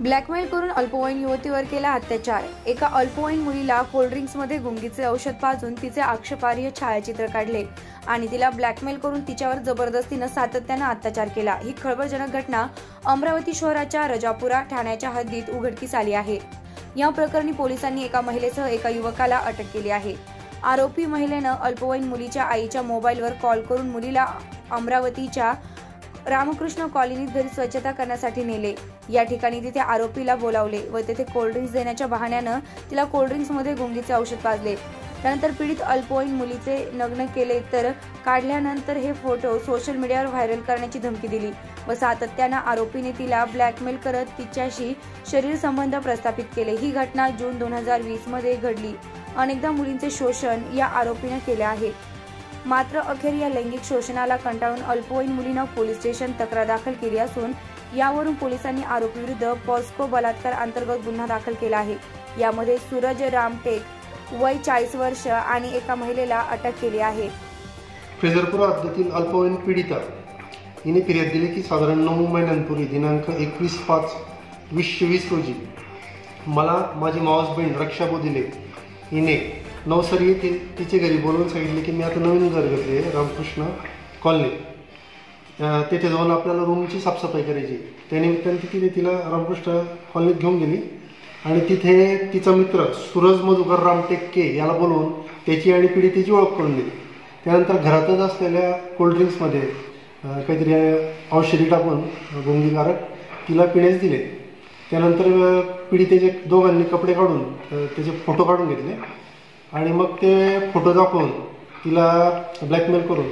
Blackmail करून अल्पवयीन युवतीवर केला अत्याचार. एका अल्पवयीन मुलीला कोल्ड्रिंक्समध्ये गुंगीचे औषध पाजून तिचे आक्षेपार्ह छायाचित्र काढले आणि तिला ब्लॅकमेल करून तिच्यावर जबरदस्तीनं सातत्यानं अत्याचार केला. ही खळबळजनक घटना अमरावती शहराच्या रजापुरा ठाण्याच्या हद्दीत उघडकीस आली आहे. या प्रकरणी पोलिसांनी एका महिलेसह एका युवकाला अटक केली आहे. आरोपी महिलेनं अल्पवयीन मुलीच्या आईच्या मोबाईलवर कॉल करून मुलीला अमरावतीच्या रामकृष्ण कॉलनीत घरी स्वच्छता करण्यासाठी नेले. या ठिकाणी तिथे आरोपीला बोलावले व तेथे कोल्ड्रिंक्स देण्याच्या बहाण्यानं तिला कोल्ड्रिंक्समध्ये गुंगीचे औषध पाजले. त्यानंतर पीडित अल्पवयीन मुलीचे नग्न केले तर काढल्यानंतर हे फोटो सोशल मीडियावर व्हायरल करण्याची धमकी दिली व सातत्यानं आरोपीने तिला ब्लॅकमेल करत तिच्याशी शरीर संबंध प्रस्थापित केले. ही घटना जून दोन हजार वीसमध्ये घडली. अनेकदा मुलींचे शोषण या आरोपीनं केले आहे. मात्र अखेर या लैंगिक शोषणाला कंटाळून अल्पवयीन मुलीनं पोलीस स्टेशन तक्रार दाखल केली असून यावरून पोलिसांनी आरोपीविरुद्ध पॉस्को बलात्कार अंतर्गत गुन्हा दाखल केला आहे. यामध्ये सूरज रामटेक वय चाळीस वर्ष आणि एका महिलेला अटक केली आहे. फ्रेझरपुरा हद्दीतील अल्पवयीन पीडिता. हिने फिर्याद दिली की साधारण नऊ महिन्यांपूर्वी दिनांक एकवीस पाच वीसशे वीस रोजी मला माझी मावस बहीण रक्षा बोधिले हिने नवसरी ती तिच्या घरी बोलवून सांगितले की मी आता नवीन घर घेतले रामकृष्ण कॉलनी. तिथे जाऊन आपल्याला रूमची साफसफाई करायची. त्यानिमित्ताने ती तिने तिला रामकृष्ण कॉलनीत घेऊन गेली. आणि तिथे तिचा मित्र सूरज मधुकर रामटेक्के याला बोलवून त्याची आणि पीडितेची ओळख करून दिली. त्यानंतर घरातच असलेल्या कोल्ड्रिंक्समध्ये काहीतरी औषधी टाकून गुंगीकारक तिला पिण्यास दिले. त्यानंतर अं, पीडितेचे दोघांनी कपडे काढून त्याचे फोटो काढून घेतले. आणि मग ते फोटो दाखवून तिला ब्लॅकमेल करून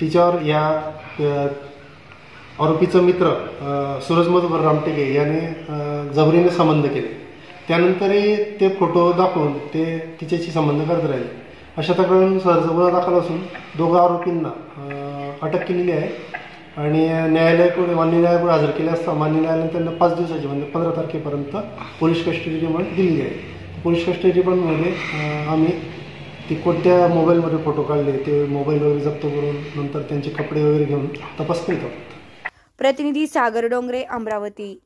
तिच्यावर या आरोपीचं आरोपीचा मित्र सूरज मधुकर रामटेके याने जबरीने संबंध केले. त्यानंतरही ते फोटो दाखवून ते तिच्याशी संबंध करत राहिले. अशा तक्रारून सहज गुन्हा दाखल असून दोघं आरोपींना अटक केलेली आहे आणि न्यायालयाकडे मान्य न्यायालयाकडे हजर केले असता मान्य न्यायालयाने त्यांना पाच दिवसाची म्हणजे पंधरा तारखेपर्यंत पोलीस कस्टडी रिमांड दिलेली आहे. पोलीस कस्टडी रिमांडमध्ये आम्ही. ती कोणत्या मोबाईलमध्ये फोटो काढले ते मोबाईल वगैरे जप्त करून नंतर त्यांचे कपडे वगैरे घेऊन तपास करीत आहोत प्रतिनिधी सागर डोंगरे अमरावती.